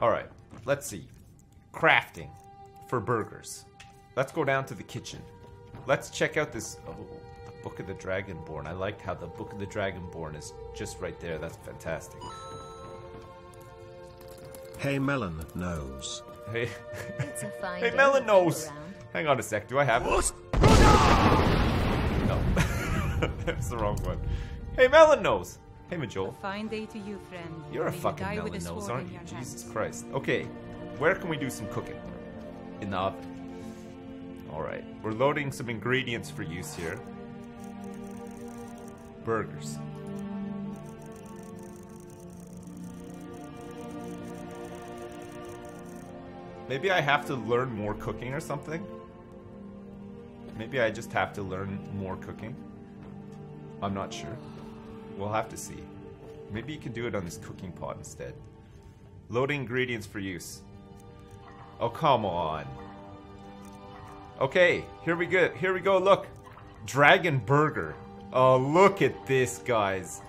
Alright, let's see. Crafting for burgers. Let's go down to the kitchen. Let's check out this. Oh, the Book of the Dragonborn. I like how the Book of the Dragonborn is just right there. That's fantastic. Hey Melon knows. Hey, It's a fine hey, Melon to knows. Hang on a sec. Do I have it? No, that's the wrong one. Hey, Melon Hey, Majol. Fine day to you, friend. You're a May you fucking with melon a nose, aren't you? Jesus hand. Christ. Okay, where can we do some cooking? In the oven. Alright, we're loading some ingredients for use here. Burgers. Maybe I have to learn more cooking or something? Maybe I just have to learn more cooking? I'm not sure. We'll have to see. Maybe you can do it on this cooking pot instead. Loading ingredients for use. Oh, come on. Okay, here we go. Here we go. Look. Dragon burger. Oh, look at this, guys.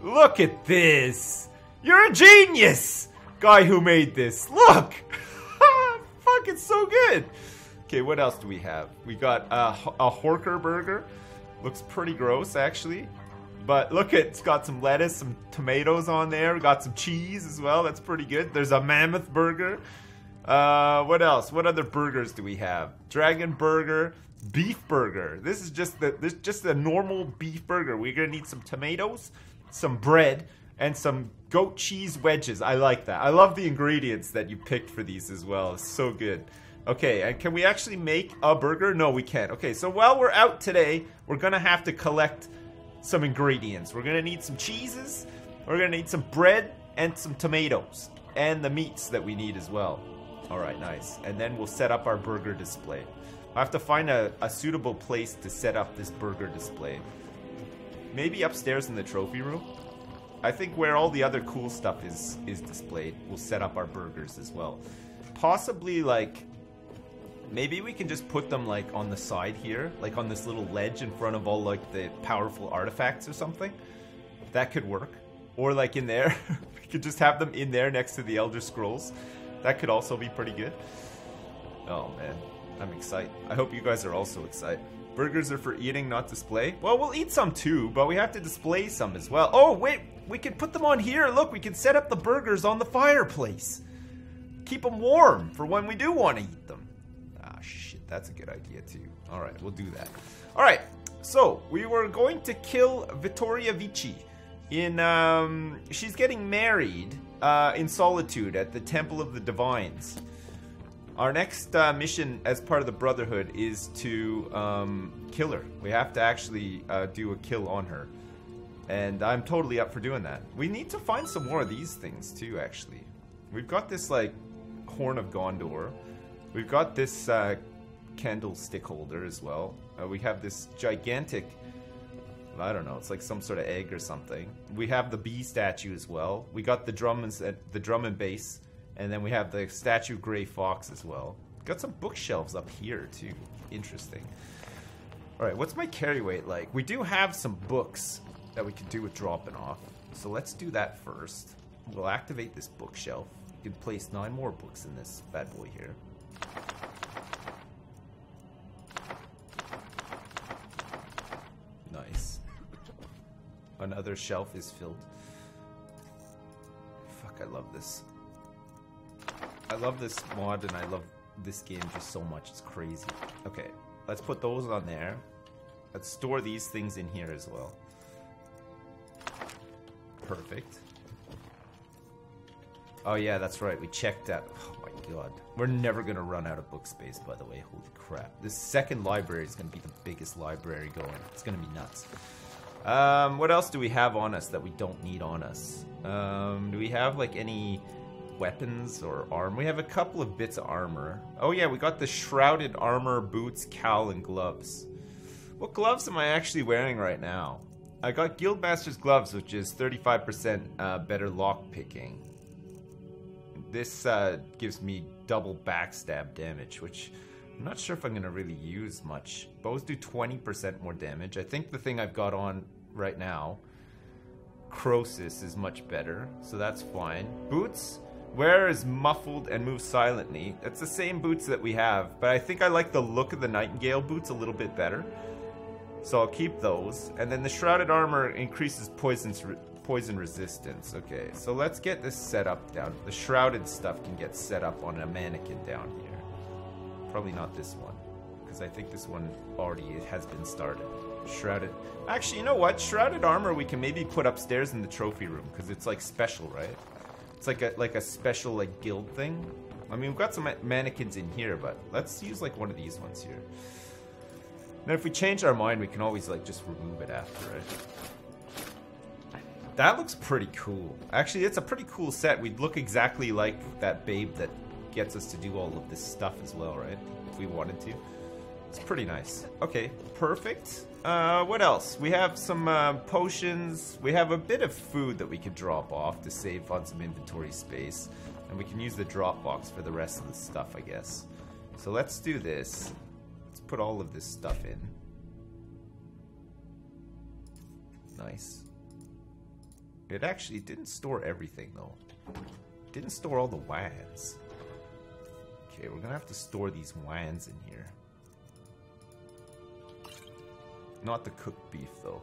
Look at this. You're a genius. Guy who made this. Look. Fuck, it's so good. Okay, what else do we have? We got a, a Horker burger. Looks pretty gross, actually. But look it's got some lettuce, some tomatoes on there, got some cheese as well. That's pretty good. There's a mammoth burger. Uh, what else? What other burgers do we have? Dragon burger, beef burger. This is just the this just a normal beef burger. We're gonna need some tomatoes, some bread, and some goat cheese wedges. I like that. I love the ingredients that you picked for these as well. It's so good. Okay, and can we actually make a burger? No, we can't. Okay, so while we're out today, we're gonna have to collect some ingredients. We're gonna need some cheeses, we're gonna need some bread, and some tomatoes, and the meats that we need as well. Alright, nice. And then we'll set up our burger display. I have to find a, a suitable place to set up this burger display. Maybe upstairs in the trophy room? I think where all the other cool stuff is is displayed, we'll set up our burgers as well. Possibly like maybe we can just put them like on the side here, like on this little ledge in front of all like the powerful artifacts or something. That could work. Or like in there, we could just have them in there next to the Elder Scrolls. That could also be pretty good. Oh man, I'm excited. I hope you guys are also excited. Burgers are for eating, not display. Well, we'll eat some too, but we have to display some as well. Oh, wait, we can put them on here. Look, we can set up the burgers on the fireplace. Keep them warm for when we do want to eat. Ah, shit, that's a good idea too. All right, we'll do that. All right, so we were going to kill Vittoria Vici. In um, she's getting married uh, in solitude at the Temple of the Divines. Our next uh, mission as part of the Brotherhood is to um, kill her. We have to actually uh, do a kill on her. And I'm totally up for doing that. We need to find some more of these things too, actually. We've got this, like, Horn of Gondor. We've got this uh, candlestick holder as well. Uh, we have this gigantic. I don't know. It's like some sort of egg or something. We have the bee statue as well. We got the drum and s- the drum and bass, and then we have the statue of Gray Fox as well. Got some bookshelves up here too. Interesting. All right, what's my carry weight like? We do have some books that we can do with dropping off, so let's do that first. We'll activate this bookshelf. You can place nine more books in this bad boy here. Nice. Another shelf is filled. Fuck, I love this. I love this mod and I love this game just so much. It's crazy. Okay, let's put those on there. Let's store these things in here as well. Perfect. Oh yeah, that's right. We checked that. Oh god. We're never gonna run out of book space, by the way. Holy crap. This second library is gonna be the biggest library going. It's gonna be nuts. Um, what else do we have on us that we don't need on us? Um, do we have like any weapons or armor? We have a couple of bits of armor. Oh yeah, we got the shrouded armor, boots, cowl, and gloves. What gloves am I actually wearing right now? I got Guildmaster's gloves, which is 35% uh, better lock picking. This uh, gives me double backstab damage, which I'm not sure if I'm going to really use much. Bows do 20% more damage. I think the thing I've got on right now, Croesus, is much better, so that's fine. Boots Wear is muffled and move silently. It's the same boots that we have, but I think I like the look of the Nightingale boots a little bit better. So I'll keep those. And then the Shrouded Armor increases poison's poison resistance. Okay, so let's get this set up down. The Shrouded stuff can get set up on a mannequin down here. Probably not this one, because I think this one already has been started. Shrouded. Actually, you know what? Shrouded Armor we can maybe put upstairs in the trophy room, because it's like special, right? It's like a like a special like guild thing. I mean, we've got some mannequins in here, but let's use like one of these ones here. Now, if we change our mind, we can always like just remove it after, right? That looks pretty cool. Actually, it's a pretty cool set. We'd look exactly like that babe that gets us to do all of this stuff as well, right? If we wanted to. It's pretty nice. Okay, perfect. Uh, what else? We have some uh, potions. We have a bit of food that we could drop off to save on some inventory space. And we can use the drop box for the rest of the stuff, I guess. So let's do this. Let's put all of this stuff in. Nice. It actually didn't store everything, though. It didn't store all the wands. Okay, we're gonna have to store these wands in here. Not the cooked beef, though.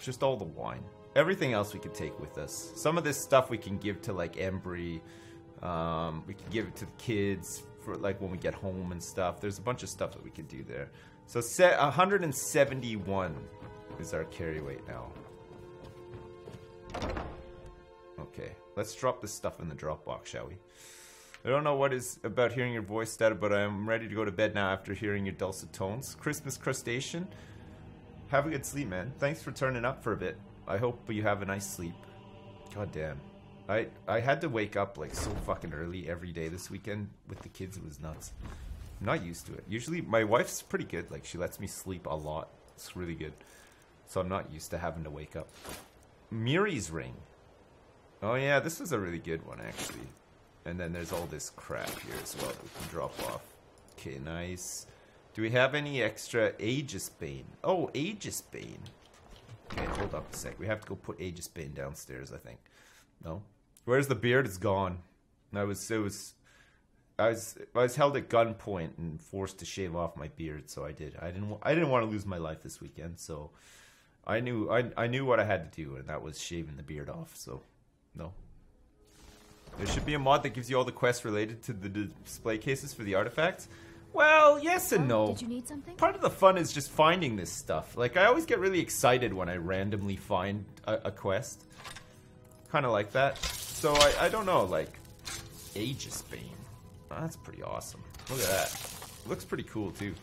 Just all the wine. Everything else we can take with us. Some of this stuff we can give to, like, Embry. Um, we can give it to the kids for, like, when we get home and stuff. There's a bunch of stuff that we can do there. So, set 171 is our carry weight now. Okay, let's drop this stuff in the drop box, shall we? I don't know what is about hearing your voice, Dad, but I'm ready to go to bed now after hearing your dulcet tones. Christmas crustacean. Have a good sleep, man. Thanks for turning up for a bit. I hope you have a nice sleep. God damn. I, I had to wake up like so fucking early every day this weekend with the kids. It was nuts. I'm not used to it. Usually my wife's pretty good. Like she lets me sleep a lot. It's really good. So I'm not used to having to wake up. Miri's ring. Oh yeah, this is a really good one actually. And then there's all this crap here as well that we can drop off. Okay, nice. Do we have any extra Aegis Bane? Oh, Aegis Bane. Okay, hold up a sec. We have to go put Aegis Bane downstairs, I think. No? Where's the beard? It's gone. I was, it was, I was, I was held at gunpoint and forced to shave off my beard, so I did. I didn't, I didn't want to lose my life this weekend, so I knew, I, I knew what I had to do, and that was shaving the beard off. So, no, there should be a mod that gives you all the quests related to the display cases for the artifacts. Well, yes and no. Did you need something? Part of the fun is just finding this stuff. Like, I always get really excited when I randomly find a, a quest. Kind of like that. So, I, I don't know, like, Aegis Bane. Oh, that's pretty awesome. Look at that. Looks pretty cool, too.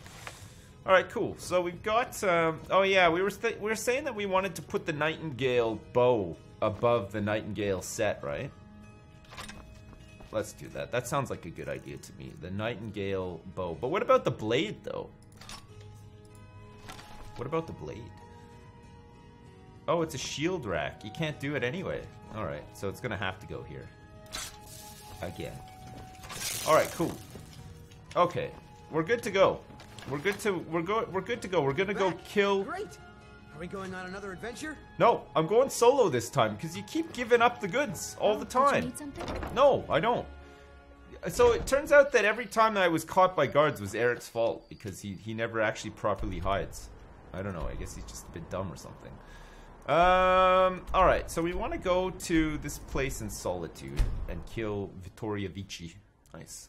Alright, cool. So we've got, um, oh yeah, we were, we were saying that we wanted to put the Nightingale bow above the Nightingale set, right? Let's do that. That sounds like a good idea to me. The Nightingale bow. But what about the blade, though? What about the blade? Oh, it's a shield rack. You can't do it anyway. Alright, so it's gonna have to go here. Again. Alright, cool. Okay. We're good to go. We're good to we're go we're good to go. We're gonna go kill Great. Are we going on another adventure? No, I'm going solo this time because you keep giving up the goods all the time. No, I don't. So it turns out that every time that I was caught by guards was Eric's fault because he, he never actually properly hides. I don't know. I guess he's just a bit dumb or something. Um. All right. So we want to go to this place in Solitude and kill Vittoria Vici. Nice.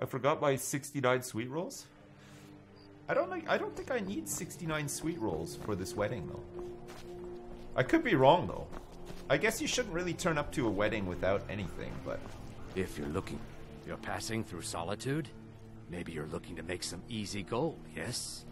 I forgot my 69 sweet rolls. I don't like. I don't think I need 69 sweet rolls for this wedding though. I could be wrong though. I guess you shouldn't really turn up to a wedding without anything, but If you're looking, you're passing through solitude? Maybe you're looking to make some easy gold, yes?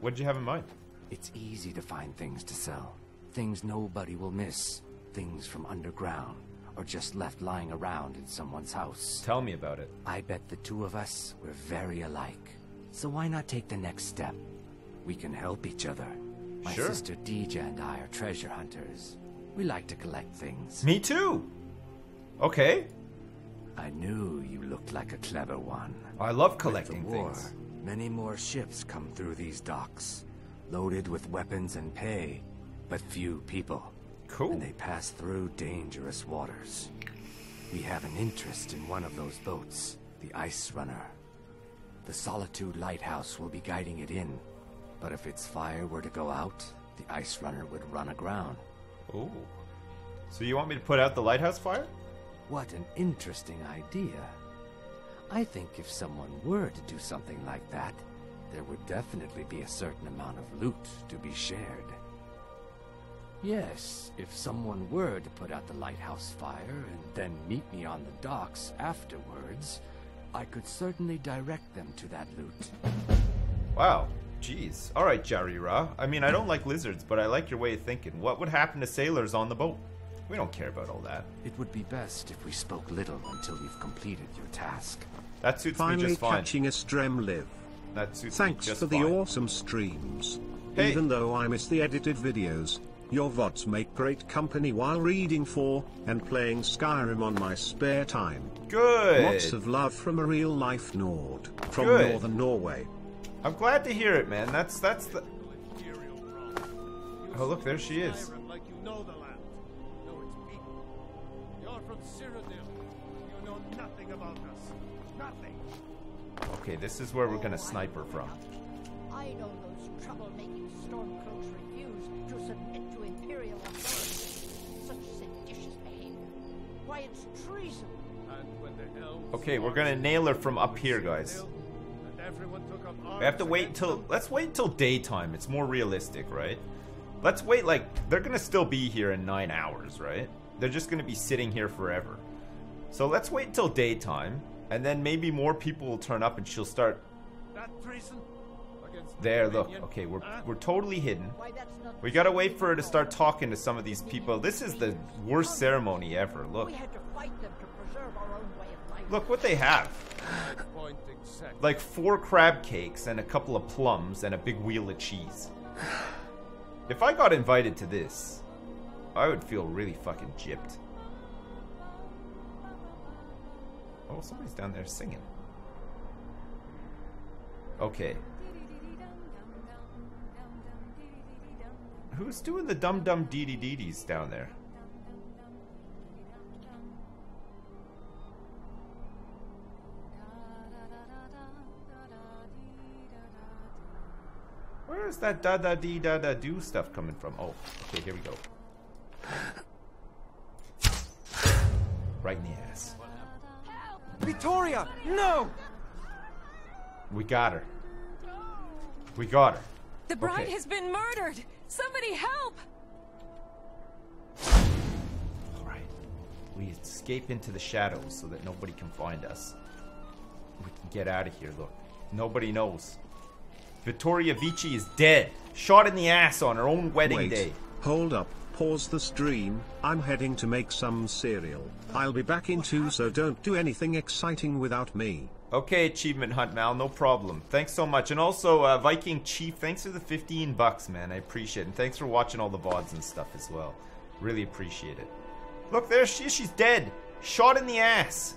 what did you have in mind? It's easy to find things to sell. Things nobody will miss. Things from underground, or just left lying around in someone's house. Tell me about it. I bet the two of us were very alike. So why not take the next step? We can help each other. My Sure. sister Deeja and I are treasure hunters. We like to collect things. Me too. Okay. I knew you looked like a clever one. I love With collecting the war, things. Many more ships come through these docks, loaded with weapons and pay, but few people. Cool. And they pass through dangerous waters. We have an interest in one of those boats, the Ice Runner. The Solitude Lighthouse will be guiding it in, but if its fire were to go out, the Ice Runner would run aground. Ooh. So you want me to put out the lighthouse fire? What an interesting idea. I think if someone were to do something like that, there would definitely be a certain amount of loot to be shared. Yes, if someone were to put out the lighthouse fire and then meet me on the docks afterwards, I could certainly direct them to that loot. Wow. Jeez. All right, Jaree-Ra. I mean, I don't like lizards, but I like your way of thinking. What would happen to sailors on the boat? We don't care about all that. It would be best if we spoke little until you've completed your task. That suits me Finally just fine. catching a Strem live. That suits Thanks me just for the fine. awesome streams. Hey. Even though I miss the edited videos, your VODs make great company while reading for and playing Skyrim on my spare time. Good. Lots of love from a real life Nord from Good. northern Norway. I'm glad to hear it, man. That's that's the. Oh, look, there she is. You know the land. Know its people. You're from Cyrodiil. You know nothing about us. Nothing. Okay, this is where we're gonna snipe her from. I know those troublemaking stormcloaks refuse to submit to imperial authority. Such seditious behavior. Why, it's treason. And when the elves Okay, we're gonna nail her from up here, guys. and everyone took up arms We have to wait against till. Let's wait until daytime. It's more realistic, right? Let's wait. Like they're gonna still be here in nine hours, right? They're just gonna be sitting here forever. So let's wait until daytime, and then maybe more people will turn up, and she'll start. that treason against the There, look. Okay, we're we're totally hidden. Why, that's not. We gotta wait for her to start talking to some of these people. This is the worst ceremony ever. Look, We had to fight them to preserve our own way of life. look what they have. Like four crab cakes and a couple of plums and a big wheel of cheese. If I got invited to this, I would feel really fucking gypped. Oh, somebody's down there singing. Okay. Who's doing the dum dum dee dee dee dees down there? Where is that da da dee da da do stuff coming from? Oh, okay, here we go. Right in the ass. Victoria! No! We got her. We got her. The bride Okay. has been murdered! Somebody help! Alright. We escape into the shadows so that nobody can find us. We can get out of here, look. Nobody knows. Vittoria Vici is dead. Shot in the ass on her own wedding Wait, day. hold up, pause the stream. I'm heading to make some cereal. I'll be back in two, so don't do anything exciting without me. Okay, Achievement Hunt Mal, no problem. Thanks so much. And also, uh, Viking Chief, thanks for the 15 bucks, man. I appreciate it. And thanks for watching all the VODs and stuff as well. Really appreciate it. Look, there she is. She's dead. Shot in the ass.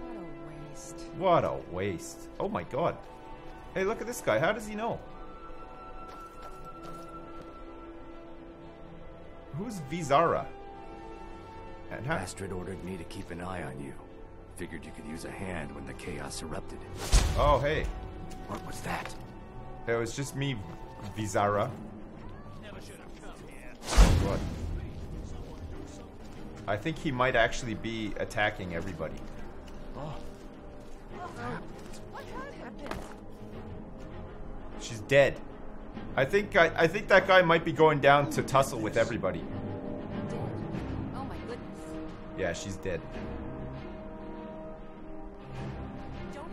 What a waste. What a waste. Oh my god. Hey, look at this guy. How does he know? Who's Vizara? And how, Astrid ordered me to keep an eye on you. Figured you could use a hand when the chaos erupted. oh, hey. What was that? It was just me, Vizara. What? I think he might actually be attacking everybody. What happened? She's dead. I think I, I think that guy might be going down to tussle with everybody. Oh my goodness. Yeah, she's dead.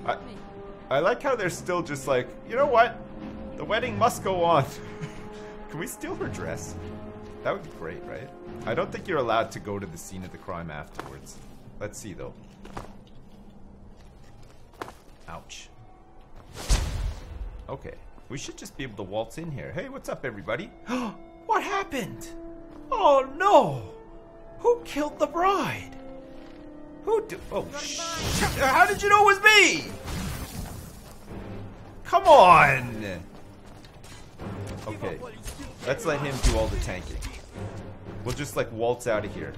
I- I like how they're still just like, you know what? The wedding must go on. Can we steal her dress? That would be great, right? I don't think you're allowed to go to the scene of the crime afterwards. Let's see though. Ouch. Okay. We should just be able to waltz in here. Hey, what's up, everybody? what happened? Oh no! Who killed the bride? Who do? Oh! How did you know it was me? Come on! Okay. Let's let him do all the tanking. We'll just like waltz out of here.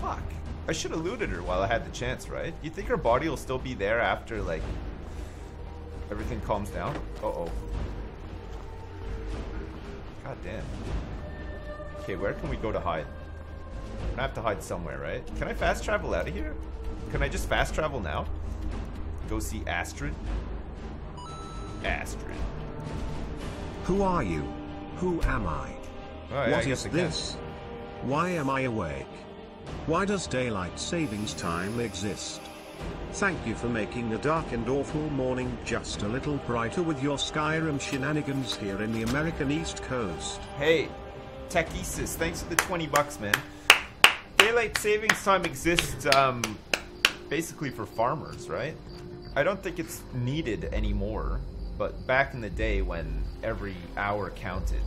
Fuck. I should have looted her while I had the chance, right? You think her body will still be there after like everything calms down? Uh oh. God damn. Okay, where can we go to hide? I have to hide somewhere, right? Can I fast travel out of here? Can I just fast travel now? Go see Astrid? Astrid. Who are you? Who am I? Oh, yeah, what guess is I this? Why am I awake? Why does daylight savings time exist? Thank you for making a dark and awful morning just a little brighter with your Skyrim shenanigans here in the American East Coast. Hey, Techesis, thanks for the 20 bucks, man. Daylight savings time exists um, basically for farmers, right? I don't think it's needed anymore, but back in the day when every hour counted,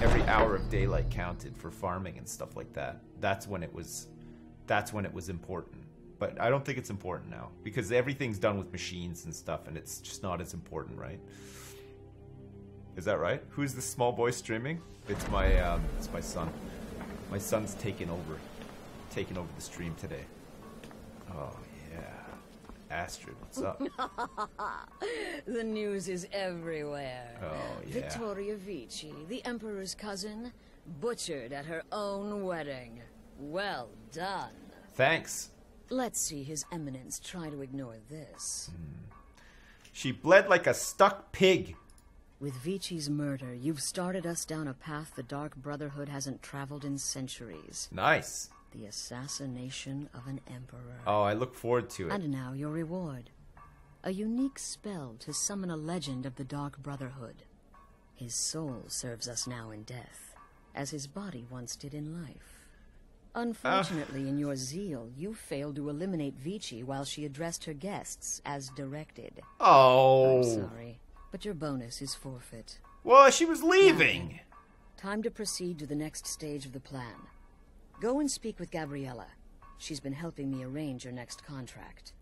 every hour of daylight counted for farming and stuff like that, that's when it was that's when it was important. But I don't think it's important now because everything's done with machines and stuff and it's just not as important, right? Is that right? Who's the small boy streaming? It's my um, it's my son. My son's taking over, taking over the stream today. Oh yeah, Astrid, what's up? The news is everywhere. Oh, yeah. Vittoria Vici, the Emperor's cousin, butchered at her own wedding. Well done. Thanks. Let's see His Eminence try to ignore this. Hmm. She bled like a stuck pig. With Vici's murder, you've started us down a path the Dark Brotherhood hasn't traveled in centuries. Nice. The assassination of an emperor. Oh, I look forward to it. And now your reward. A unique spell to summon a legend of the Dark Brotherhood. His soul serves us now in death, as his body once did in life. Unfortunately, ah. in your zeal, you failed to eliminate Vici while she addressed her guests as directed. Oh. I'm sorry, but your bonus is forfeit. Well, she was leaving. Time to proceed to the next stage of the plan. Go and speak with Gabriella. She's been helping me arrange your next contract.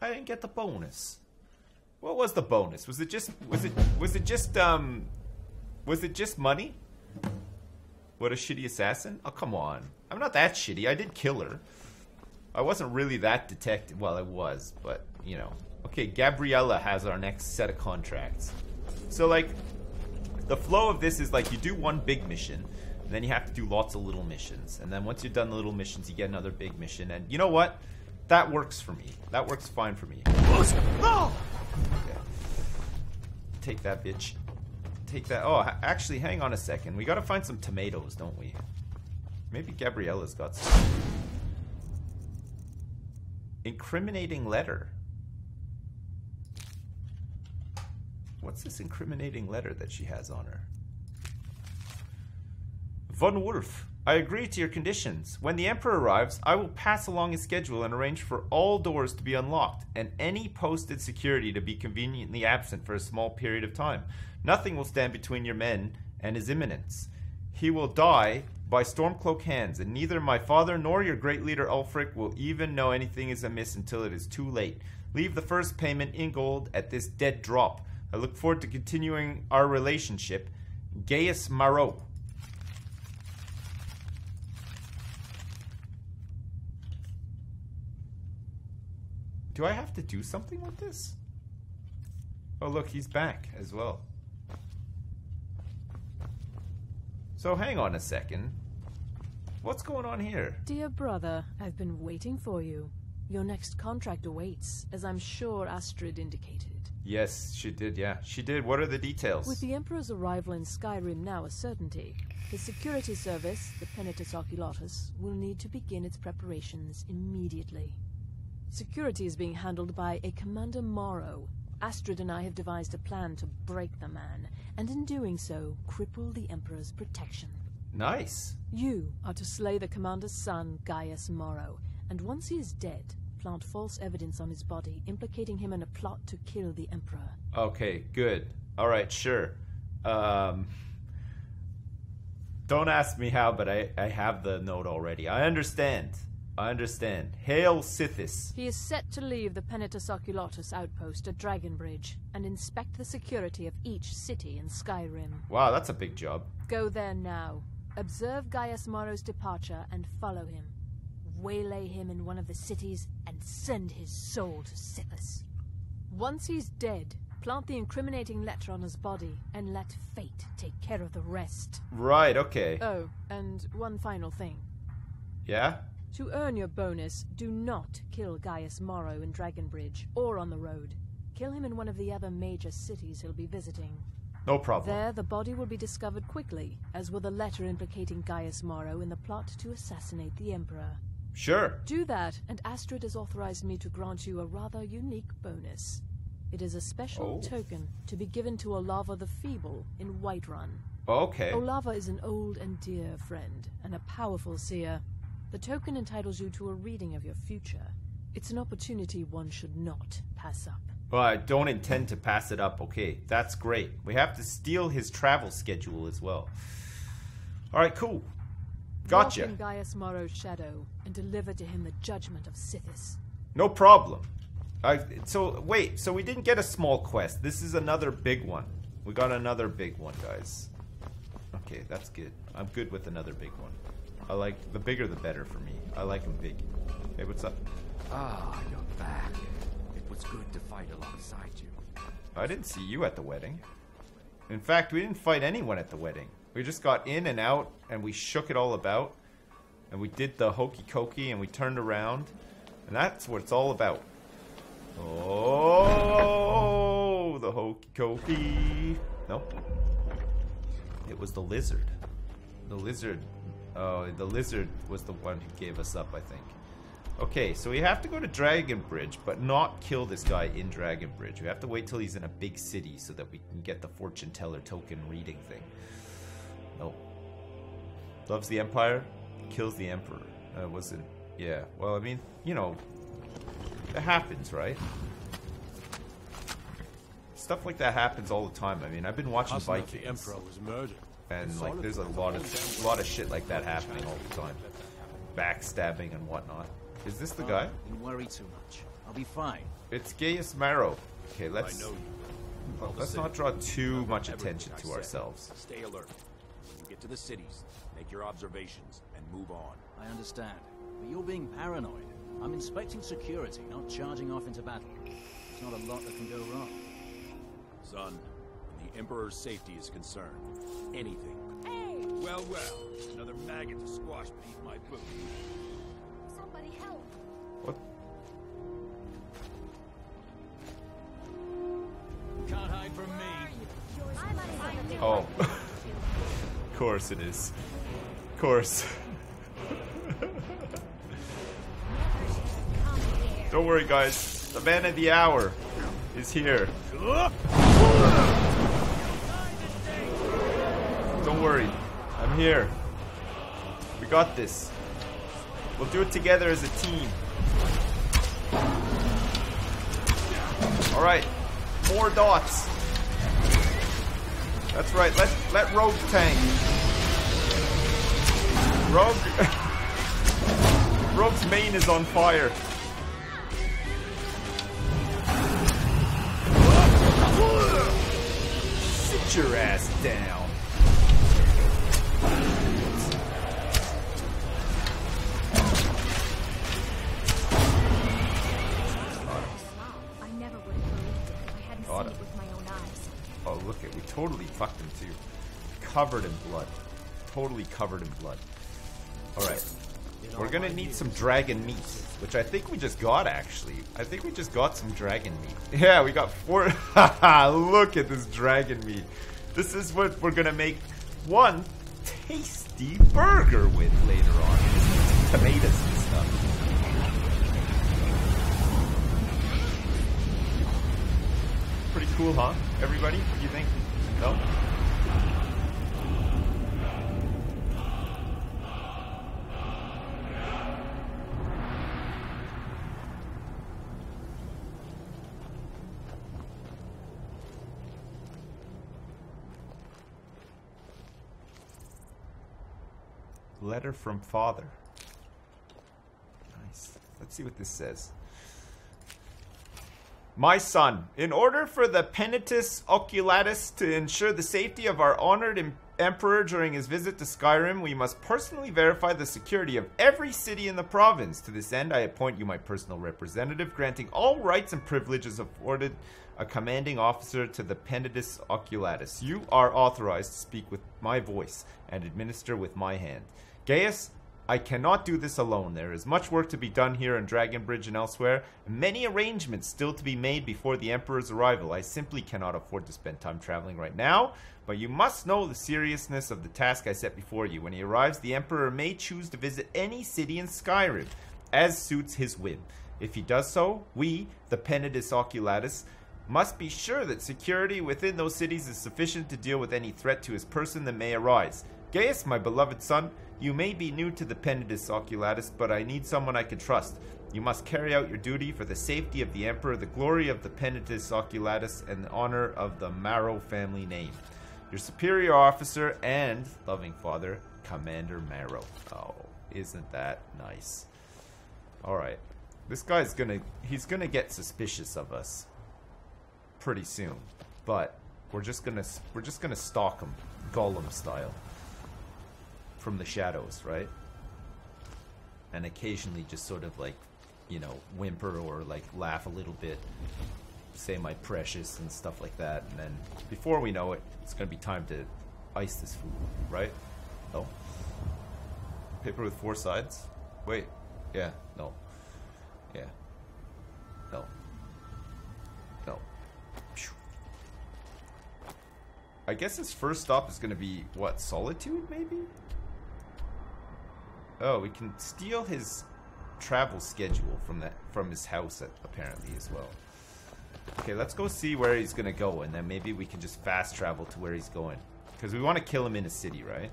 I didn't get the bonus. What was the bonus? Was it just was it was it just um was it just money? What a shitty assassin? Oh come on. I'm not that shitty. I did kill her. I wasn't really that detective. Well, I was, but you know. Okay, Gabriella has our next set of contracts. So like the flow of this is like you do one big mission, and then you have to do lots of little missions. And then once you've done the little missions, you get another big mission. And you know what? That works for me. That works fine for me. Okay. Take that, bitch. Take that. Oh, actually, hang on a second. We gotta find some tomatoes, don't we? Maybe Gabriella's got some. Incriminating letter. What's this incriminating letter that she has on her? Vulwulf, I agree to your conditions. When the Emperor arrives, I will pass along his schedule and arrange for all doors to be unlocked and any posted security to be conveniently absent for a small period of time. Nothing will stand between your men and his imminence. He will die by Stormcloak hands, and neither my father nor your great leader Ulfric will even know anything is amiss until it is too late. Leave the first payment in gold at this dead drop. I look forward to continuing our relationship. Gaius Maro. Do I have to do something with this? Oh, look, he's back as well. So hang on a second. What's going on here? Dear brother, I've been waiting for you. Your next contract awaits, as I'm sure Astrid indicated. Yes, she did, yeah. She did. What are the details? With the Emperor's arrival in Skyrim now a certainty, his security service, the Penitus Oculatus, will need to begin its preparations immediately. Security is being handled by a Commander Maro. Astrid and I have devised a plan to break the man, and in doing so, cripple the Emperor's protection. Nice. You are to slay the commander's son, Gaius Maro, and once he is dead, plant false evidence on his body, implicating him in a plot to kill the Emperor. Okay, good. All right, sure. Um, don't ask me how, but I, I have the note already. I understand. I understand. Hail Sithis. He is set to leave the Penitus Oculatus outpost at Dragonbridge and inspect the security of each city in Skyrim. Wow, that's a big job. Go there now. Observe Gaius Maro's departure and follow him. Waylay him in one of the cities and send his soul to Sithis. Once he's dead, plant the incriminating letter on his body and let fate take care of the rest. Right, okay. Oh, and one final thing. Yeah? To earn your bonus, do not kill Gaius Maro in Dragonbridge or on the road. Kill him in one of the other major cities he'll be visiting. No problem. There, the body will be discovered quickly, as will the letter implicating Gaius Maro in the plot to assassinate the Emperor. Sure. Do that, and Astrid has authorized me to grant you a rather unique bonus. It is a special Oh. token to be given to Olava the Feeble in Whiterun. Okay. Olava is an old and dear friend, and a powerful seer. The token entitles you to a reading of your future. It's an opportunity one should not pass up. Well, I don't intend to pass it up. Okay, that's great. We have to steal his travel schedule as well. All right, cool. Gotcha. Walk in. Gaius Maro's shadow and deliver to him the judgment of Sithis. No problem. I, so wait, so we didn't get a small quest. This is another big one. We got another big one, guys. Okay, that's good. I'm good with another big one. I like the bigger the better for me. I like them big. Hey, what's up? Ah, you're back. It was good to fight alongside you. I didn't see you at the wedding. In fact, we didn't fight anyone at the wedding. We just got in and out and we shook it all about. And we did the hokey cokey and we turned around. And that's what it's all about. Oh, the hokey cokey. Nope. It was the lizard. The lizard. Oh, the lizard was the one who gave us up, I think. Okay, so we have to go to Dragon Bridge, but not kill this guy in Dragon Bridge. We have to wait till he's in a big city so that we can get the fortune teller token reading thing. No. Loves the Empire, kills the Emperor. Uh, wasn't. Yeah. Well, I mean, you know, it happens, right? Stuff like that happens all the time. I mean, I've been watching Vikings, the Emperor was murdered. And like, there's a lot of, a lot of shit like that happening all the time, backstabbing and whatnot. Is this the oh, guy? Don't worry too much. I'll be fine. It's Gaius Maro. Okay, let's know you. well, let's not draw too much attention to ourselves. Stay alert. When you get to the cities, make your observations and move on. I understand. But you're being paranoid. I'm inspecting security, not charging off into battle. There's not a lot that can go wrong. Son, when the Emperor's safety is concerned, anything. Well, well, another maggot to squash beneath my boot. Somebody help! What? Can't hide from me. I'm on Oh, of course it is. Of course. Don't worry, guys. The man of the hour is here. Don't worry. I'm here. We got this. We'll do it together as a team. Alright. More dots. That's right. Let let Rogue tank. Rogue Rogue's mane is on fire. Sit your ass down. Covered in blood. Totally covered in blood. Alright. We're gonna need some dragon meat, which I think we just got actually. I think we just got some dragon meat. Yeah, we got four. Haha, look at this dragon meat. This is what we're gonna make one tasty burger with later on. Tomatoes and stuff. Pretty cool, huh? Everybody? What do you think? No? Letter from father. Nice. Let's see what this says. My son, in order for the Penitus Oculatus to ensure the safety of our honored emperor during his visit to Skyrim, we must personally verify the security of every city in the province. To this end, I appoint you my personal representative, granting all rights and privileges afforded a commanding officer to the Penitus Oculatus. You are authorized to speak with my voice and administer with my hand. Gaius, I cannot do this alone. There is much work to be done here in Dragonbridge and elsewhere, and many arrangements still to be made before the Emperor's arrival. I simply cannot afford to spend time traveling right now, but you must know the seriousness of the task I set before you. When he arrives, the Emperor may choose to visit any city in Skyrim, as suits his whim. If he does so, we, the Penitus Oculatus, must be sure that security within those cities is sufficient to deal with any threat to his person that may arise. Gaius, my beloved son, you may be new to the Penitus Oculatus, but I need someone I can trust. You must carry out your duty for the safety of the Emperor, the glory of the Penitus Oculatus, and the honor of the Maro family name. Your superior officer and loving father, Commander Maro. Oh, isn't that nice? Alright. This guy's gonna he's gonna get suspicious of us pretty soon. But we're just gonna we're just gonna stalk him, Gollum style from the shadows, right? And occasionally just sort of like, you know, whimper or like laugh a little bit, say my precious and stuff like that. And then before we know it, it's going to be time to ice this food, right? No. Paper with four sides? Wait. Yeah. No. Yeah. No. No. I guess his first stop is going to be, what, Solitude, maybe? Oh, we can steal his travel schedule from that from his house uh, apparently as well. Okay, let's go see where he's gonna go, and then maybe we can just fast travel to where he's going. Because we want to kill him in a city, right?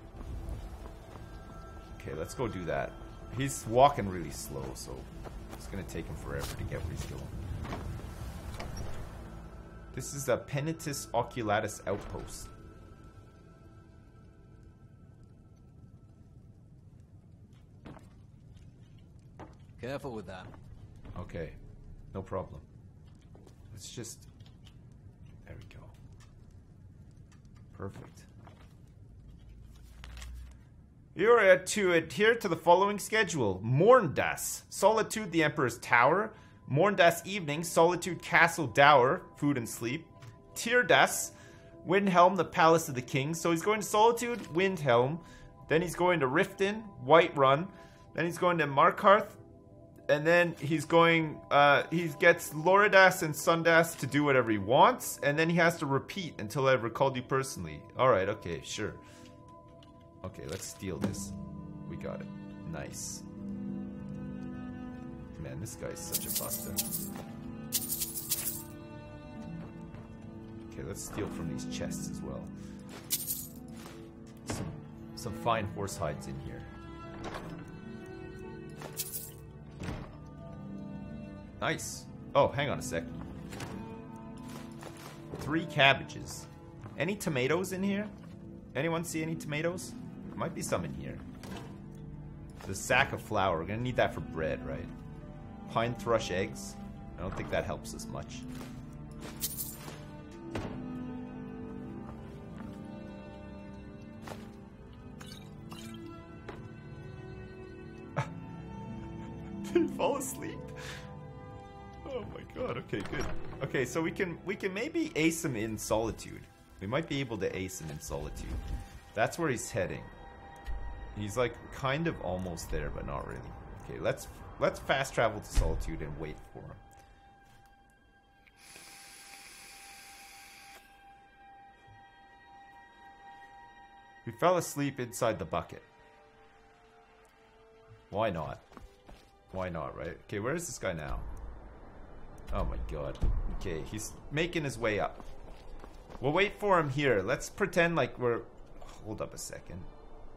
Okay, let's go do that. He's walking really slow, so it's gonna take him forever to get where he's going. This is a Penitus Oculatus outpost. Careful with that. Okay, no problem. Let's just. There we go. Perfect. You are to adhere to the following schedule Morndas, Solitude the Emperor's Tower. Morndas Evening, Solitude Castle Dour, Food and Sleep. Tirdas, Windhelm, the Palace of the King. So he's going to Solitude, Windhelm. Then he's going to Riften, Whiterun. Then he's going to Markarth, and then he's going uh he gets Loredas and Sundas to do whatever he wants and then he has to repeat until I've recalled you personally. All right, okay, sure. Okay, let's steal this. We got it. Nice. Man, this guy's such a buster. Okay, let's steal from these chests as well. Some some fine horse hides in here. Nice. Oh, hang on a sec. Three cabbages. Any tomatoes in here? Anyone see any tomatoes? There might be some in here. The sack of flour. We're gonna need that for bread, right? Pine thrush eggs. I don't think that helps us much. Okay, good. Okay, so we can we can maybe ace him in solitude. We might be able to ace him in solitude. That's where he's heading. He's like kind of almost there, but not really. Okay, let's let's fast travel to solitude and wait for him. We fell asleep inside the bucket. Why not? Why not, right? Okay, where is this guy now? Oh my god. Okay, he's making his way up. We'll wait for him here. Let's pretend like we're... Hold up a second.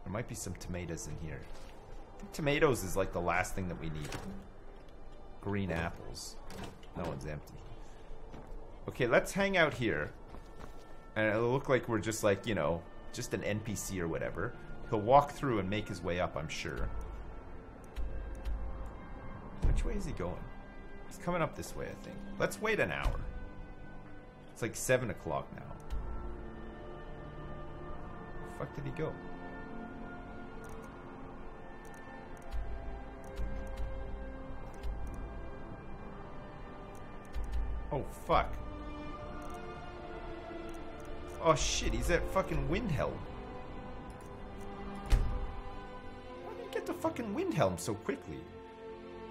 There might be some tomatoes in here. I think tomatoes is like the last thing that we need. Green apples. No one's empty. Okay, let's hang out here. And it'll look like we're just like, you know, just an NPC or whatever. He'll walk through and make his way up, I'm sure. Which way is he going? He's coming up this way, I think. Let's wait an hour. It's like 7 o'clock now. The fuck did he go? Oh, fuck. Oh, shit, he's at fucking Windhelm. How did he get to fucking Windhelm so quickly?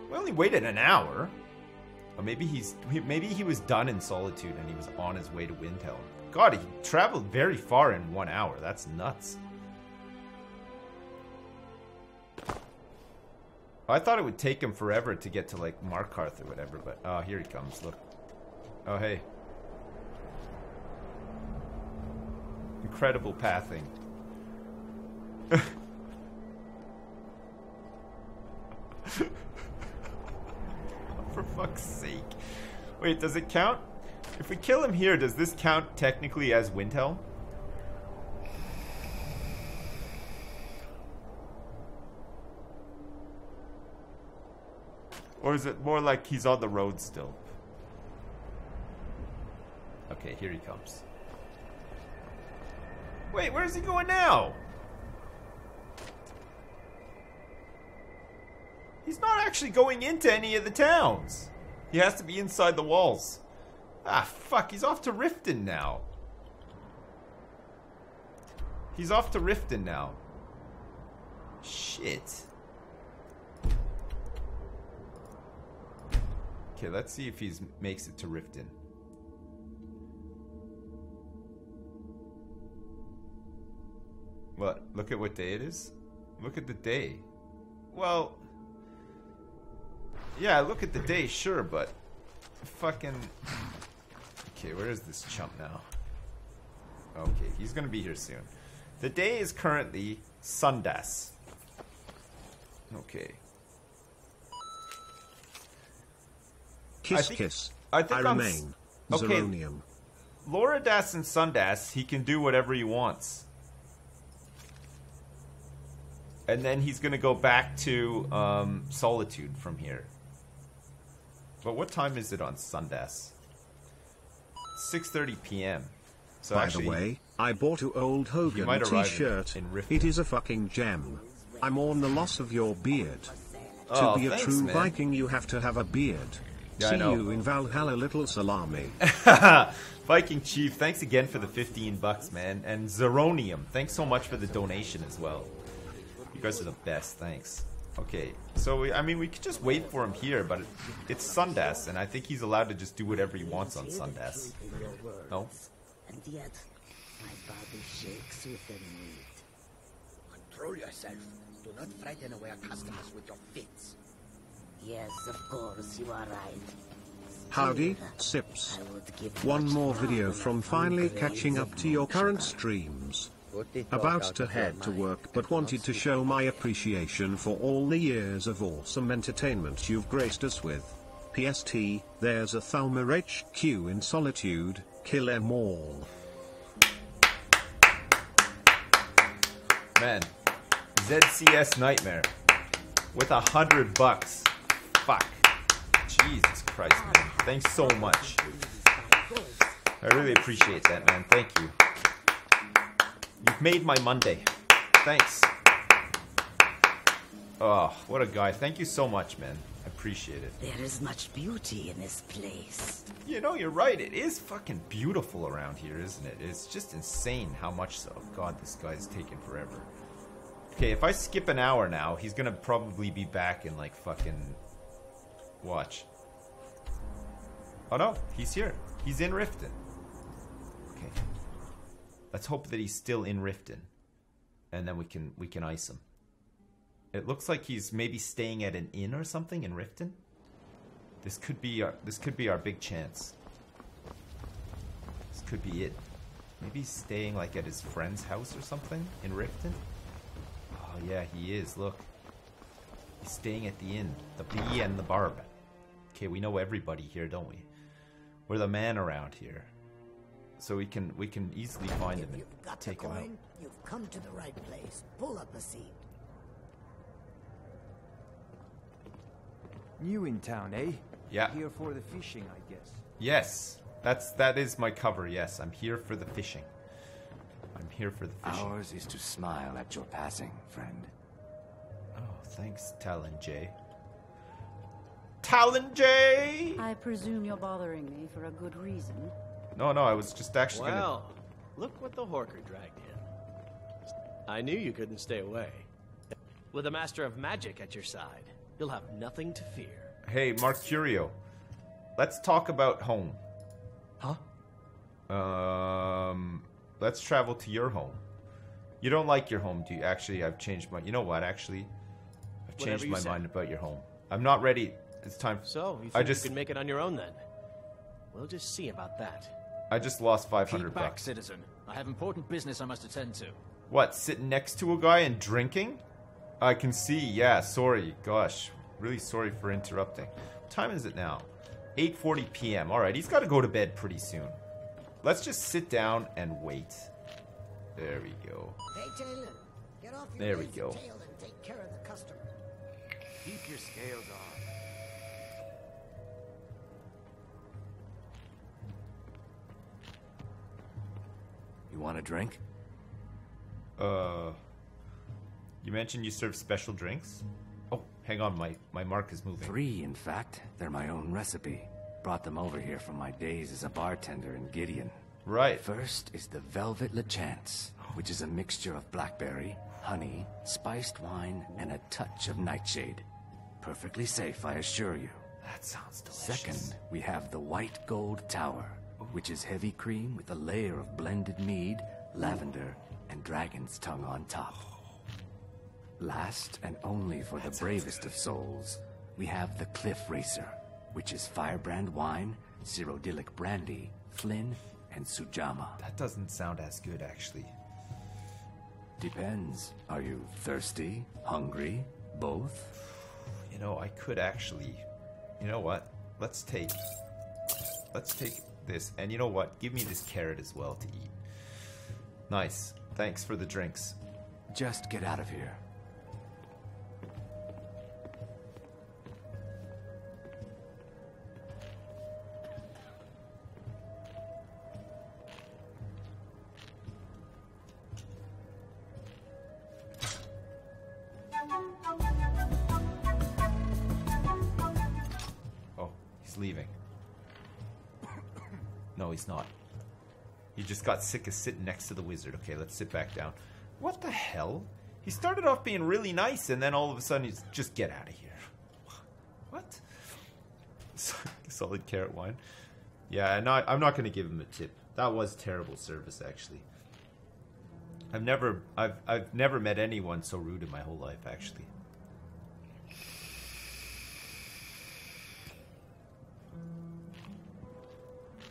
We only waited an hour. Or maybe he's maybe he was done in Solitude and he was on his way to Windhelm. God, he traveled very far in one hour. That's nuts. I thought it would take him forever to get to like Markarth or whatever, but oh, here he comes. Look. Oh, hey. Incredible pathing. Wait, does it count? If we kill him here, does this count technically as Windhelm? Or is it more like he's on the road still? Okay, here he comes. Wait, where's he going now? He's not actually going into any of the towns. He has to be inside the walls. Ah, fuck, he's off to Riften now. He's off to Riften now. Shit. Okay, let's see if he makes it to Riften. What? Look at what day it is? Look at the day. Well, yeah, look at the day, sure, but fucking. Okay, where is this chump now? Okay, he's gonna be here soon. The day is currently Sundas. Okay. Kiss, I think, kiss. I, think I remain. Okay. Zeronium. Loredas and Sundas, he can do whatever he wants. And then he's gonna go back to um, Solitude from here. But what time is it on Sundas? 6:30 p.m. So By actually, the way, I bought a old Hogan might arrive in- t-shirt. It is a fucking gem. I mourn the loss of your beard. Oh, to be a thanks, true man. Viking, you have to have a beard. Yeah, See you in Valhalla, little salami. Viking Chief, thanks again for the 15 bucks, man. And Zeronium, thanks so much for the donation as well. You guys are the best, thanks. Okay, so we, I mean, we could just wait for him here, but it, it's Sundas, and I think he's allowed to just do whatever he wants on Sundas. No? And yet, my body shakes with the need. Control yourself. Do not frighten away our customers with your fits. Yes, of course, you are right. Howdy, Sips. I would give One more more video from finally catching up to your current streams. About to head to work, but wanted to show my appreciation for all the years of awesome entertainment you've graced us with. PST, there's a Thalmor HQ in Solitude, kill 'em all. Man, ZCS Nightmare with a hundred bucks. Fuck. Jesus Christ, man. Thanks so much. I really appreciate that, man. Thank you. You've made my Monday. Thanks. Oh, what a guy. Thank you so much, man. I appreciate it. There is much beauty in this place. You know, you're right. It is fucking beautiful around here, isn't it? It's just insane how much so. God, this guy's taking forever. Okay, if I skip an hour now, he's gonna probably be back in like fucking. Watch. Oh no, he's here. He's in Riften. Okay. Let's hope that he's still in Riften, and then we can we can ice him. It looks like he's maybe staying at an inn or something in Riften. This could be our this could be our big chance. This could be it. Maybe he's staying like at his friend's house or something in Riften. Oh yeah, he is. Look, he's staying at the inn, the Bee and the Barb. Okay, we know everybody here, don't we? We're the man around here, so we can we can easily find him If and you've got the take him out. you've come to the right place. Pull up a seat. New in town, eh? Yeah. Here for the fishing, I guess. Yes, that's that is my cover. Yes, I'm here for the fishing. I'm here for the fishing. Ours is to smile at your passing, friend. Oh, thanks, Talen-Jei. Talon J. I presume you're bothering me for a good reason. No, no, I was just actually gonna. Well, look what the Horker dragged in. I knew you couldn't stay away. With a master of magic at your side, you'll have nothing to fear. Hey, Marcurio. Let's talk about home. Huh? Um, let's travel to your home. You don't like your home, do you? Actually, I've changed my. You know what? Actually, I've changed my say. mind about your home. I'm not ready. It's time. So, you think I just, you can make it on your own then? We'll just see about that. I just lost 500 Keep back, bucks. citizen. I have important business I must attend to. What? Sitting next to a guy and drinking? I can see. Yeah. Sorry. Gosh. Really sorry for interrupting. What time is it now? 8:40 p.m. All right. He's got to go to bed pretty soon. Let's just sit down and wait. There we go. Hey, Talen, get off your There we go. tail and take care of the customer. Keep your scales on. Want a drink? Uh, you mentioned you serve special drinks. Oh, hang on, my my mark is moving. Three, in fact. They're my own recipe. Brought them over here from my days as a bartender in Gideon. Right. First is the Velvet LeChance, which is a mixture of blackberry, honey, spiced wine, and a touch of nightshade. Perfectly safe, I assure you. That sounds delicious. Second, we have the White Gold Tower, which is heavy cream with a layer of blended mead, lavender, and dragon's tongue on top. Last, and only for the bravest of souls, we have the Cliff Racer, which is firebrand wine, Cyrodiilic brandy, Flin, and Sujamma. That doesn't sound as good, actually. Depends. Are you thirsty? Hungry? Both? You know, I could actually. You know what? Let's take. Let's take this, and you know what? Give me this carrot as well to eat. Nice. Thanks for the drinks. Just get out of here. Got sick of sitting next to the wizard. Okay, let's sit back down. What the hell? He started off being really nice, and then all of a sudden he's just get out of here. What? Solid carrot wine. Yeah, and not, I'm not going to give him a tip. That was terrible service, actually. I've never, I've, I've never met anyone so rude in my whole life, actually.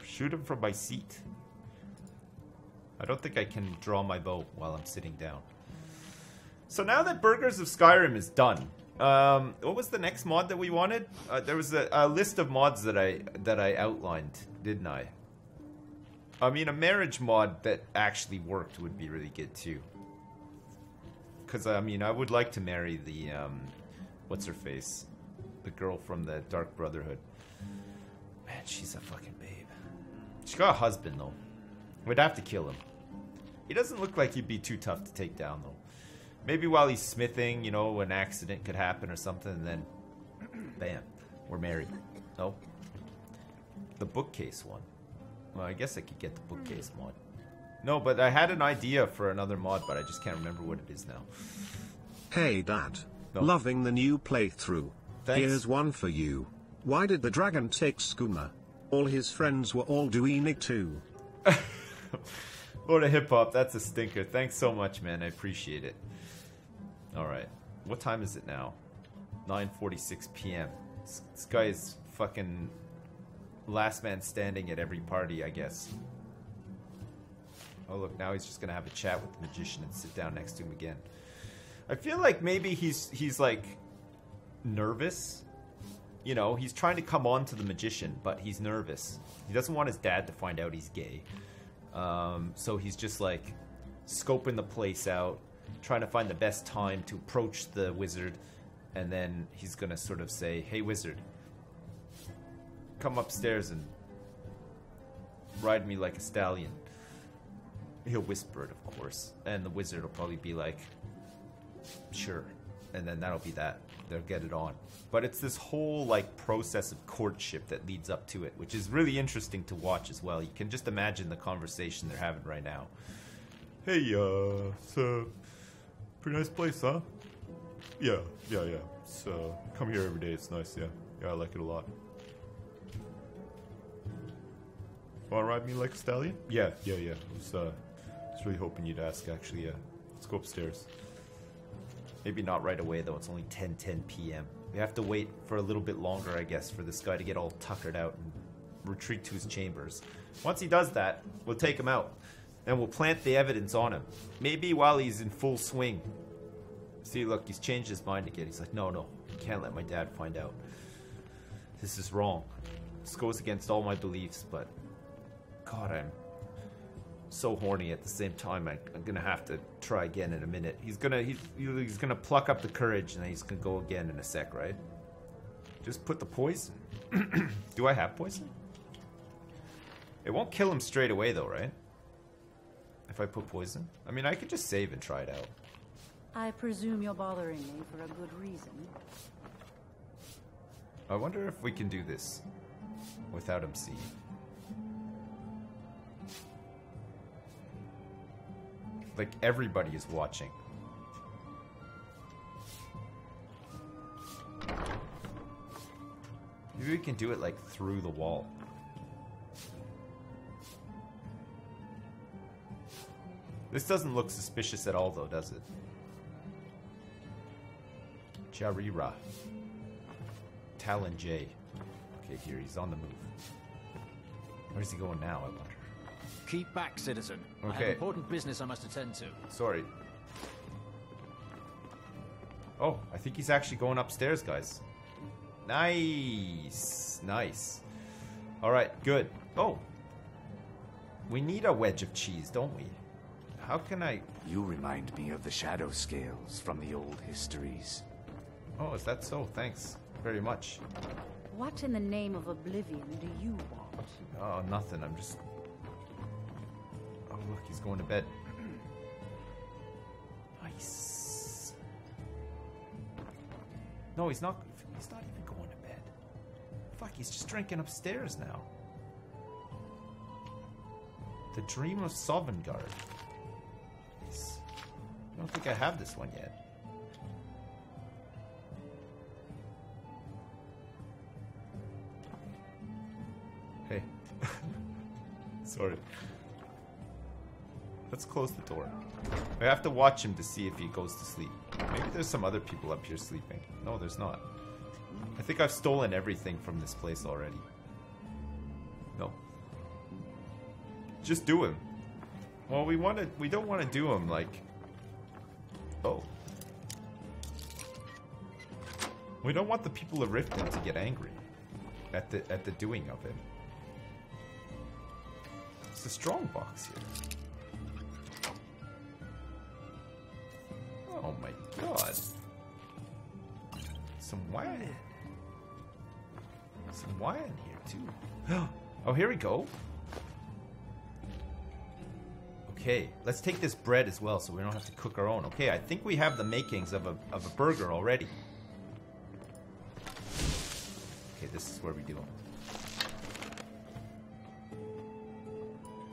Shoot him from my seat. I don't think I can draw my bow while I'm sitting down. So now that Burgers of Skyrim is done, um, what was the next mod that we wanted? Uh, there was a, a list of mods that I that I outlined, didn't I? I mean, a marriage mod that actually worked would be really good too. Because I mean, I would like to marry the um, what's her face, the girl from the Dark Brotherhood. Man, she's a fucking babe. She got a husband though. We'd have to kill him. He doesn't look like he'd be too tough to take down though. Maybe while he's smithing, you know, an accident could happen or something, and then, bam, we're married. No. The bookcase one. Well, I guess I could get the bookcase mod. No, but I had an idea for another mod, but I just can't remember what it is now. Hey Dad. No. Loving the new playthrough. Thanks. Here's one for you. Why did the dragon take Skooma? All his friends were all doing it too. Of Hip Hop, that's a stinker. Thanks so much, man. I appreciate it. All right. What time is it now? 9:46 p.m. This, this guy is fucking last man standing at every party, I guess. Oh, look, now he's just to have a chat with the magician and sit down next to him again. I feel like maybe he's he's like nervous. You know, he's trying to come on to the magician, but he's nervous. He doesn't want his dad to find out he's gay. Um, so he's just like scoping the place out, trying to find the best time to approach the wizard and then he's gonna sort of say, "Hey, wizard, come upstairs and ride me like a stallion." He'll whisper it, of course, and the wizard will probably be like, "Sure," and then that'll be that. They'll get it on. But it's this whole like process of courtship that leads up to it, which is really interesting to watch as well. You can just imagine the conversation they're having right now. Hey, uh, a pretty nice place, huh? Yeah, yeah, yeah. So come here every day. It's nice, yeah. Yeah, I like it a lot. Wanna ride me like a stallion? Yeah, yeah, yeah. I was, uh, I was really hoping you'd ask, actually, yeah. Let's go upstairs. Maybe not right away, though. It's only 10 10 p.m. We have to wait for a little bit longer, I guess, for this guy to get all tuckered out and retreat to his chambers. Once he does that, we'll take him out. And we'll plant the evidence on him. Maybe while he's in full swing. See, look, he's changed his mind again. He's like, no, no, can't let my dad find out. This is wrong. This goes against all my beliefs, but God, I'm so horny at the same time. I, I'm gonna have to try again in a minute. He's gonna he's, he's gonna pluck up the courage and then he's gonna go again in a sec, right? Just put the poison. Do I have poison? It won't kill him straight away though, right? If I put poison? I mean, I could just save and try it out. I presume you're bothering me for a good reason. I wonder if we can do this without him seeing. Like everybody is watching. Maybe we can do it like through the wall. This doesn't look suspicious at all though, does it? Jaree-Ra. Talon J. Okay, here, he's on the move. Where's he going now, I wonder? Keep back, citizen. I have Okay. important business I must attend to. Sorry. Oh, I think he's actually going upstairs, guys. Nice. Nice. Alright, good. Oh. We need a wedge of cheese, don't we? How can I... You remind me of the shadow scales from the old histories. Oh, is that so? Thanks very much. What in the name of oblivion do you want? Oh, nothing. I'm just... Look, he's going to bed. nice. No, he's not. He's not even going to bed. Fuck, he's just drinking upstairs now. The Dream of Sovngarde. I don't think I have this one yet. Hey. Sorry. Let's close the door. I have to watch him to see if he goes to sleep. Maybe there's some other people up here sleeping. No, there's not. I think I've stolen everything from this place already. No. Just do him. Well, we want to. We don't want to do him like. Oh. We don't want the people of Riften to get angry at the at the doing of it. It's a strong box here. My god. Some wine. Some wine here too. Oh, here we go. Okay, let's take this bread as well so we don't have to cook our own. Okay, I think we have the makings of a, of a burger already. Okay, this is where we do them.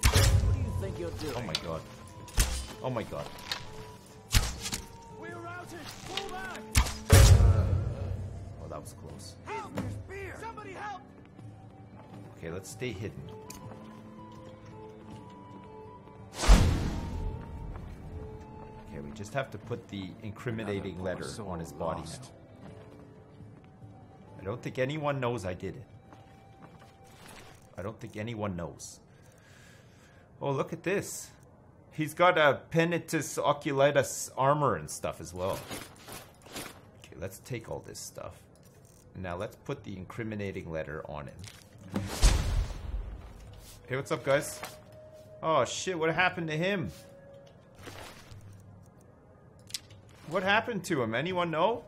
What do you think you're doing? Oh my god. Oh my god. Oh, that was close. Help! There's beer! Somebody help! Okay, let's stay hidden. Okay, we just have to put the incriminating letter soul on his body lost. now. I don't think anyone knows I did it. I don't think anyone knows. Oh, look at this. He's got a Penitus Oculatus armor and stuff as well. Okay, let's take all this stuff. Now let's put the incriminating letter on him. Hey, what's up, guys? Oh shit, what happened to him? What happened to him? Anyone know?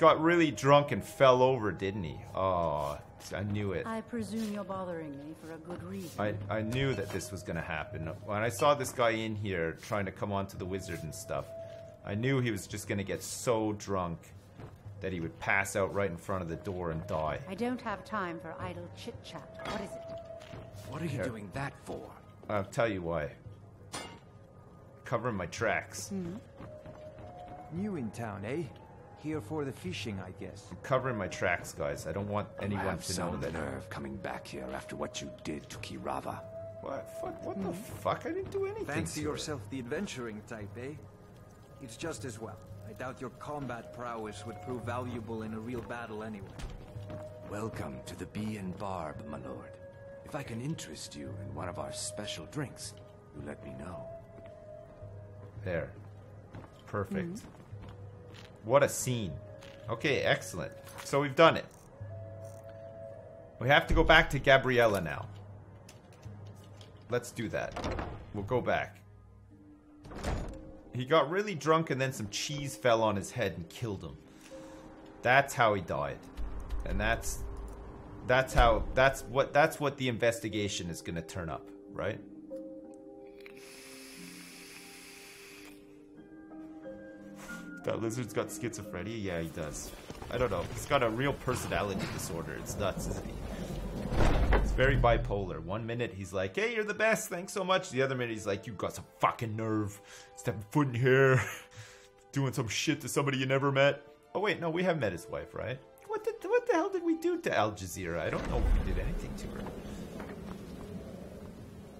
got really drunk and fell over, didn't he? Oh, I knew it. I presume you're bothering me for a good reason. I, I knew that this was gonna happen. When I saw this guy in here trying to come onto the wizard and stuff, I knew he was just gonna get so drunk that he would pass out right in front of the door and die. I don't have time for idle chit chat. What is it? What are you Here. doing that for? I'll tell you why. Covering my tracks. Hmm? New in town, eh? Here for the fishing, I guess. Covering my tracks, guys. I don't want anyone have to know some that. nerve coming back here after what you did to Keerava. What? Fuck, what the fuck? I didn't do anything. Fancy to her. yourself the adventuring type, eh? It's just as well. I doubt your combat prowess would prove valuable in a real battle anyway. Welcome to the Bee and Barb, my lord. If I can interest you in one of our special drinks, you let me know. There. Perfect. What a scene. Okay, excellent. So we've done it. We have to go back to Gabriella now. Let's do that. We'll go back. He got really drunk and then some cheese fell on his head and killed him. That's how he died. And that's that's how that's what that's what the investigation is going to turn up, right? That lizard's got schizophrenia? Yeah, he does. I don't know. He's got a real personality disorder. It's nuts, isn't he? It's very bipolar. One minute he's like, hey, you're the best, thanks so much. The other minute he's like, you got some fucking nerve. Stepping foot in here. Doing some shit to somebody you never met. Oh, wait, no, we have met his wife, right? What the, what the hell did we do to Al Jazeera? I don't know if we did anything to her.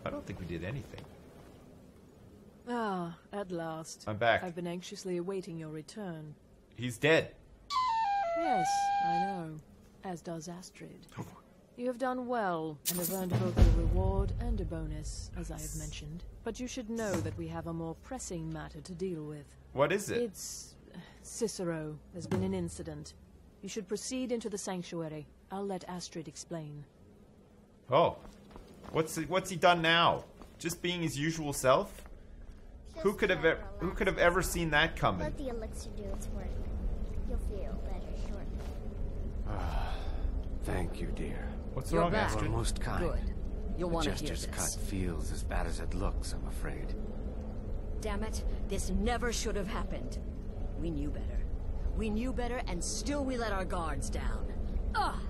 I don't think we did anything. Ah, at last. I'm back. I've been anxiously awaiting your return. He's dead. Yes, I know. As does Astrid. You have done well, and have earned both a reward and a bonus, as I have mentioned. But you should know that we have a more pressing matter to deal with. What is it? It's uh, Cicero. There's been an incident. You should proceed into the sanctuary. I'll let Astrid explain. Oh, what's he, what's he done now? Just being his usual self? Who could have e- who could have ever seen that coming? Let the elixir do its work. You'll feel better shortly. Thank you, dear. What's You're wrong, back. Astrid? You're most kind. Good. You'll want to hear Jester's this. cut feels as bad as it looks, I'm afraid. Damn it, this never should have happened. We knew better. We knew better, and still we let our guards down. Ugh!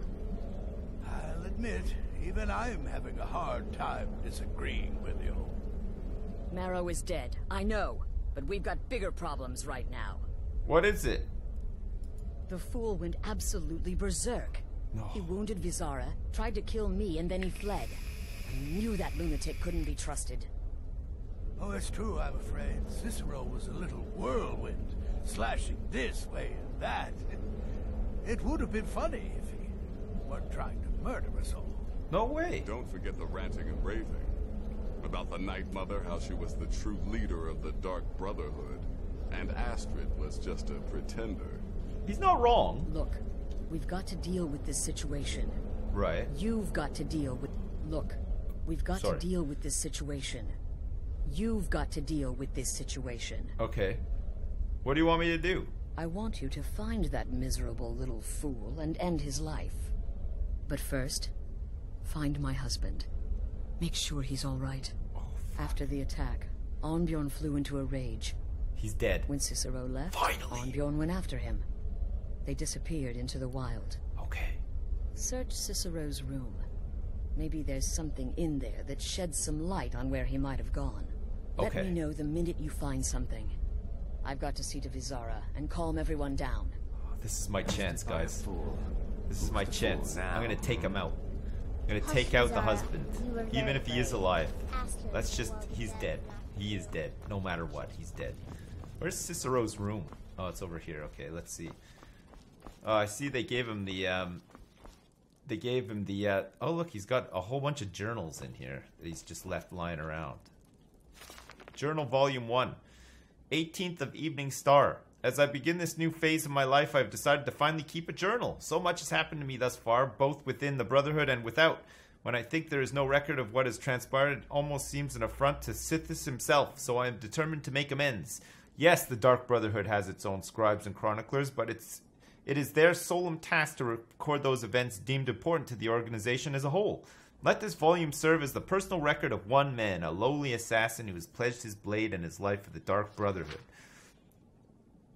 I'll admit, even I'm having a hard time disagreeing with you. Maro is dead, I know, but we've got bigger problems right now. What is it? The fool went absolutely berserk. No. He wounded Veezara, tried to kill me, and then he fled. I knew that lunatic couldn't be trusted. Oh, it's true, I'm afraid. Cicero was a little whirlwind, slashing this way and that. It would have been funny if he weren't trying to murder us all. No way. Don't forget the ranting and raving. About the Night Mother, how she was the true leader of the Dark Brotherhood. And Astrid was just a pretender. He's not wrong. Look, we've got to deal with this situation. Right. You've got to deal with. Look, we've got Sorry. to deal with this situation. You've got to deal with this situation. Okay. What do you want me to do? I want you to find that miserable little fool and end his life. But first, find my husband. Make sure he's all right. After the attack, Arnbjorn flew into a rage. He's dead. When Cicero left, Finally. Arnbjorn went after him. They disappeared into the wild. Okay. Search Cicero's room. Maybe there's something in there that sheds some light on where he might have gone. Okay. Let me know the minute you find something. I've got to see to Veezara and calm everyone down. This is my chance, guys. This is my chance. I'm gonna take him out. I'm gonna take out the husband. Even if he is alive. Let's just, he's dead. dead. He is dead. No matter what, he's dead. Where's Cicero's room? Oh, it's over here. Okay, let's see. Oh, I see they gave him the. um They gave him the. uh Oh, look, he's got a whole bunch of journals in here that he's just left lying around. Journal Volume 1. 18th of Evening Star. As I begin this new phase of my life, I've decided to finally keep a journal. So much has happened to me thus far, both within the Brotherhood and without. When I think there is no record of what has transpired, it almost seems an affront to Sithis himself, so I am determined to make amends. Yes, the Dark Brotherhood has its own scribes and chroniclers, but it's It is their solemn task to record those events deemed important to the organization as a whole. Let this volume serve as the personal record of one man, a lowly assassin who has pledged his blade and his life for the Dark Brotherhood.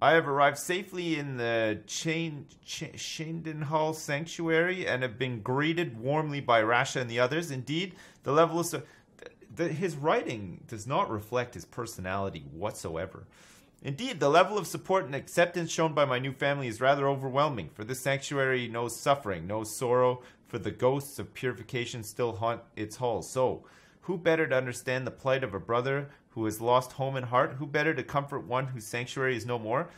I have arrived safely in the Chain, Ch- Hall Sanctuary and have been greeted warmly by Rasha and the others. Indeed, the level of. So- his writing does not reflect his personality whatsoever. Indeed, the level of support and acceptance shown by my new family is rather overwhelming, for this sanctuary knows suffering, knows sorrow, for the ghosts of purification still haunt its halls. So, who better to understand the plight of a brother who has lost home and heart? Who better to comfort one whose sanctuary is no more?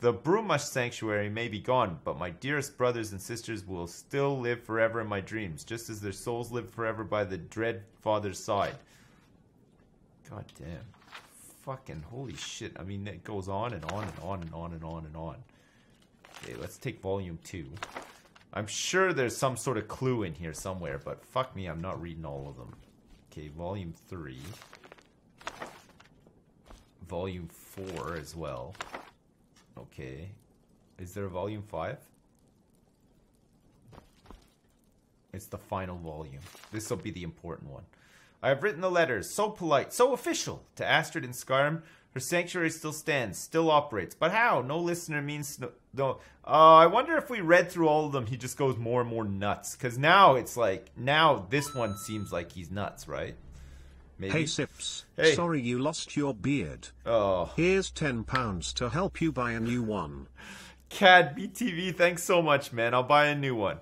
The Brumash sanctuary may be gone, but my dearest brothers and sisters will still live forever in my dreams, just as their souls live forever by the dread father's side. God damn. Fucking holy shit. I mean, it goes on and on and on and on and on and on. Okay, let's take volume two. I'm sure there's some sort of clue in here somewhere, but fuck me, I'm not reading all of them. Okay, volume three. Volume four as well. Okay. Is there a volume five? It's the final volume. This will be the important one. I have written the letters, so polite, so official, to Astrid and Skyrim. Her sanctuary still stands, still operates. But how? No listener means no. no. Uh, I wonder if we read through all of them, he just goes more and more nuts. Because now it's like, now this one seems like he's nuts, right? Maybe. Hey Sips, Hey. sorry you lost your beard. Oh. Here's ten pounds to help you buy a new one. CAD BTV, thanks so much, man. I'll buy a new one.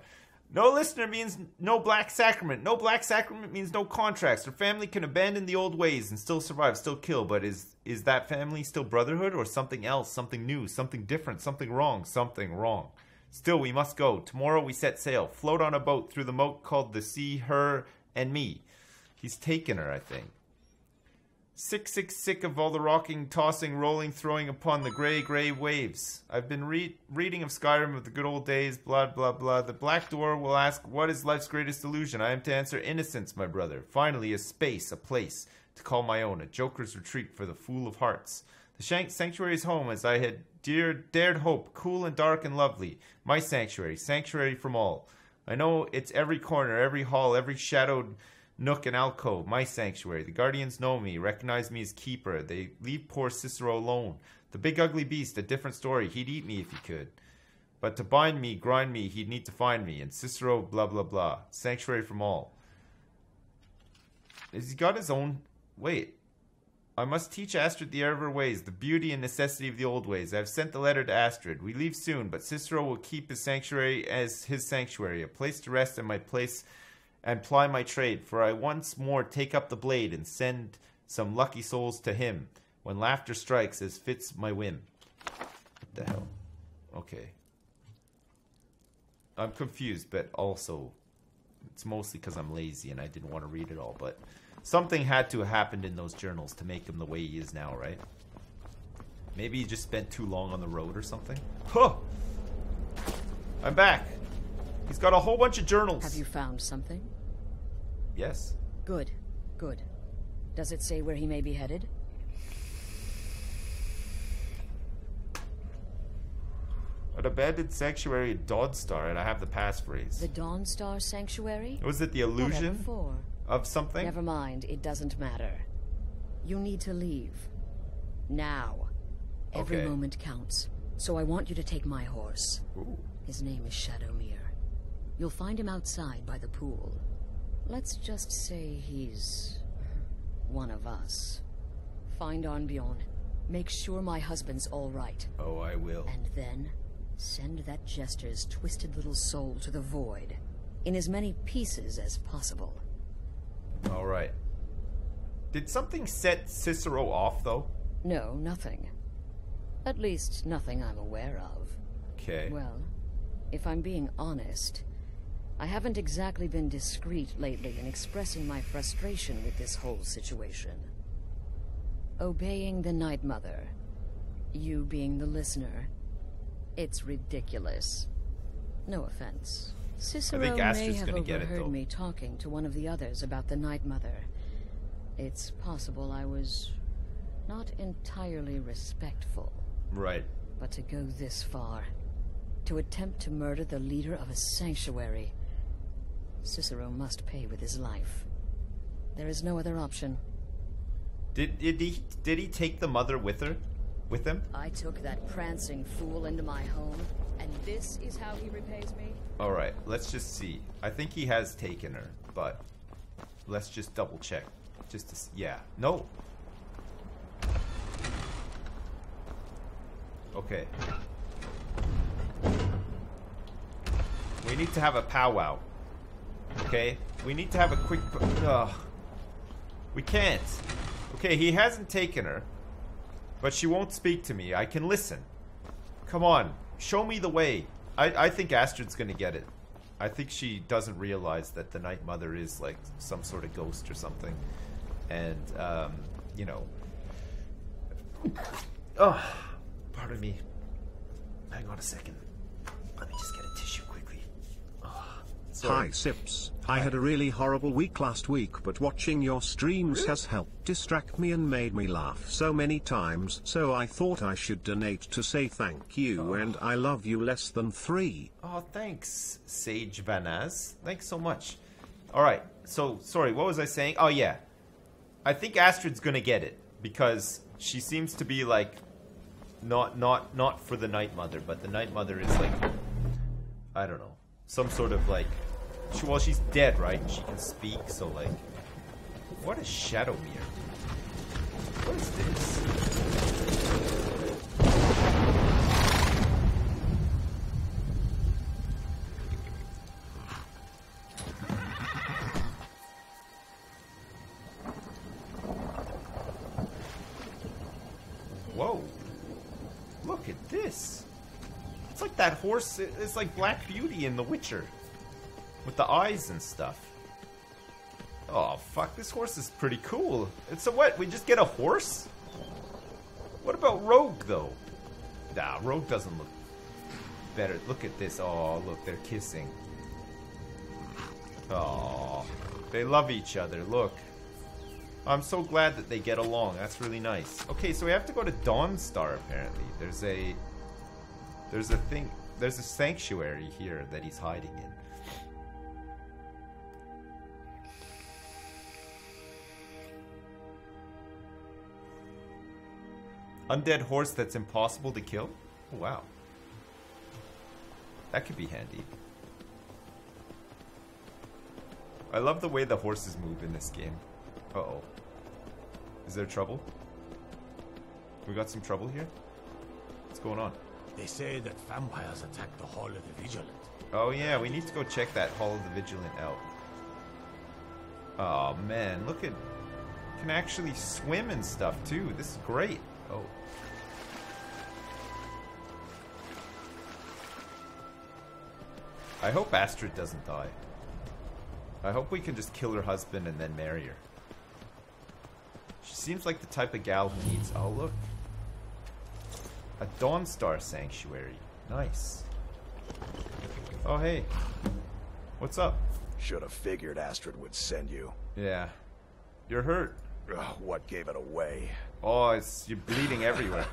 No listener means no black sacrament. No black sacrament means no contracts. Her family can abandon the old ways and still survive, still kill. But is is that family still brotherhood or something else, something new, something different, something wrong, something wrong? Still, we must go. Tomorrow we set sail, float on a boat through the moat called the sea, her and me. He's taken her, I think. Sick, sick, sick of all the rocking, tossing, rolling, throwing upon the grey, grey waves. I've been re- reading of Skyrim of the good old days, blah, blah, blah. The Black Door will ask, What is life's greatest illusion? I am to answer, Innocence, my brother. Finally, a space, a place to call my own, a joker's retreat for the fool of hearts. The shank- sanctuary is home as I had dear, dared hope, cool and dark and lovely. My sanctuary, sanctuary from all. I know it's every corner, every hall, every shadowed nook and alcove, my sanctuary. The guardians know me, recognize me as keeper. They leave poor Cicero alone. The big ugly beast, a different story. He'd eat me if he could. But to bind me, grind me, he'd need to find me. And Cicero, blah, blah, blah. Sanctuary from all. Has he got his own. Wait. I must teach Astrid the error ways, the beauty and necessity of the old ways. I have sent the letter to Astrid. We leave soon, but Cicero will keep his sanctuary as his sanctuary, a place to rest and my place and ply my trade, for I once more take up the blade and send some lucky souls to him when laughter strikes as fits my whim. What the hell? Okay. I'm confused, but also it's mostly because I'm lazy and I didn't want to read it all, but something had to have happened in those journals to make him the way he is now, right? Maybe he just spent too long on the road or something. Huh! I'm back. He's got a whole bunch of journals. Have you found something? Yes. Good, good. Does it say where he may be headed? An abandoned sanctuary at Dawnstar, and I have the passphrase. The Dawnstar Sanctuary? Was it the illusion of something? Never mind, it doesn't matter. You need to leave. Now. Every Okay. moment counts. So I want you to take my horse. Ooh. His name is Shadowmere. You'll find him outside by the pool. Let's just say he's one of us. Find Arnbjorn. Make sure my husband's all right. Oh, I will. And then send that jester's twisted little soul to the void in as many pieces as possible. All right. Did something set Cicero off, though? No, nothing. At least, nothing I'm aware of. Okay. Well, if I'm being honest, I haven't exactly been discreet lately in expressing my frustration with this whole situation. Obeying the Night Mother, you being the listener, it's ridiculous. No offense. Cicero may have get it, overheard me talking to one of the others about the Night Mother. It's possible I was not entirely respectful. Right. But to go this far, to attempt to murder the leader of a sanctuary. Cicero must pay with his life. There is no other option. Did, did he did he take the mother with her? With him? I took that prancing fool into my home, and this is how he repays me? Alright, let's just see. I think he has taken her, but let's just double check. Just to s yeah. No. Okay. We need to have a powwow. Okay? We need to have a quick... Ugh. We can't. Okay, he hasn't taken her. But she won't speak to me. I can listen. Come on. Show me the way. I, I think Astrid's gonna get it. I think she doesn't realize that the Night Mother is like some sort of ghost or something. And, um, you know. Oh, pardon me. Hang on a second. Let me just get a tissue sorry. Hi Sips. I had a really horrible week last week but watching your streams has helped distract me and made me laugh so many times so I thought I should donate to say thank you oh. and I love you less than three. Oh, thanks, Sage Vanaz. Thanks so much. All right. So, sorry, what was I saying? Oh, yeah. I think Astrid's gonna get it because she seems to be like not not not for the Night Mother, but the Night Mother is like I don't know, some sort of like she, well, she's dead, right? She can speak, so like what is Shadowmere? What is this? Whoa. Look at this. It's like that horse. It's like Black Beauty in The Witcher. With the eyes and stuff. Oh, fuck. This horse is pretty cool. And so what? We just get a horse? What about Rogue, though? Nah, Rogue doesn't look better. Look at this. Oh, look. They're kissing. Oh, they love each other. Look. I'm so glad that they get along. That's really nice. Okay, so we have to go to Dawnstar apparently. There's a there's a thing there's a sanctuary here that he's hiding in. Undead horse that's impossible to kill? Oh, wow. That could be handy. I love the way the horses move in this game. Uh-oh. Is there trouble? We got some trouble here? What's going on? They say that vampires attack the Hall of the Vigilant. Oh yeah, we need to go check that Hall of the Vigilant out. Oh man, look at... Can actually swim and stuff too. This is great. Oh. I hope Astrid doesn't die. I hope we can just kill her husband and then marry her. She seems like the type of gal who needs... Oh, look. A Dawnstar Sanctuary. Nice. Oh, hey. What's up? Should have figured Astrid would send you. Yeah. You're hurt. Ugh, what gave it away? Oh, it's you're bleeding everywhere.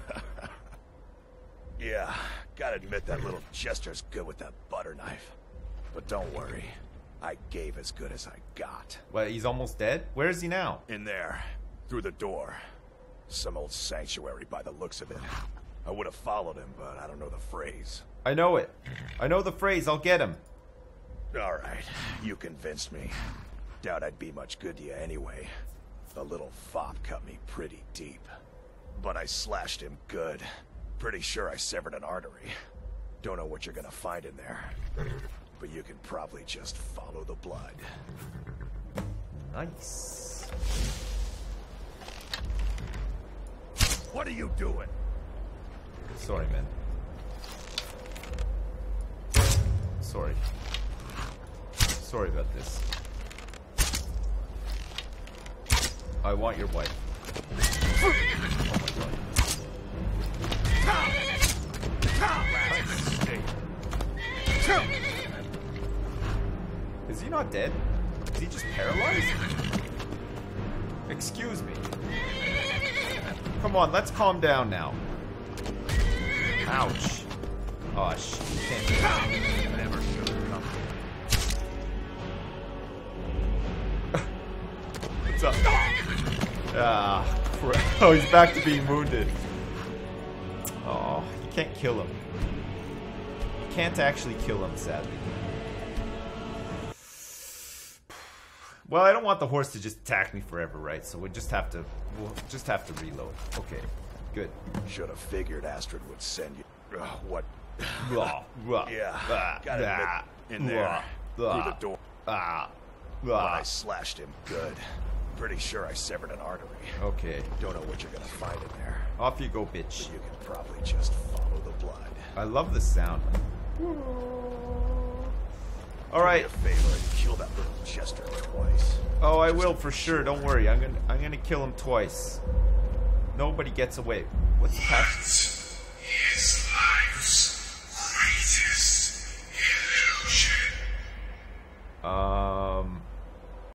yeah, gotta admit that little jester's good with that butter knife. But don't worry, I gave as good as I got. Well, he's almost dead? Where is he now? In there, through the door. Some old sanctuary by the looks of it. I would have followed him, but I don't know the phrase. I know it. I know the phrase. I'll get him. Alright, you convinced me. Doubt I'd be much good to you anyway. The little fop cut me pretty deep. But I slashed him good. Pretty sure I severed an artery. Don't know what you're gonna find in there. But you can probably just follow the blood. Nice. What are you doing? Sorry, man. Sorry. Sorry about this. I want your wife. Is he not dead? Is he just paralyzed? Excuse me. Come on, let's calm down now. Ouch. Oh shit, Ah, crap. Oh, he's back to being wounded. Oh, you can't kill him. You can't actually kill him, sadly. Well, I don't want the horse to just attack me forever, right? So we just have to, we'll just have to reload. Okay, good. Should have figured Astrid would send you. Ugh, what? Yeah, blah, got it in there blah, through the door. Ah, blah. I slashed him good. Pretty sure I severed an artery. Okay. Don't know what you're gonna find in there. Off you go, bitch. But you can probably just follow the blood. I love the sound. All right. Do kill that little jester twice. Oh, I just will for sure. Don't worry. I'm gonna I'm gonna kill him twice. Nobody gets away. What's the? His life's greatest illusion. Um.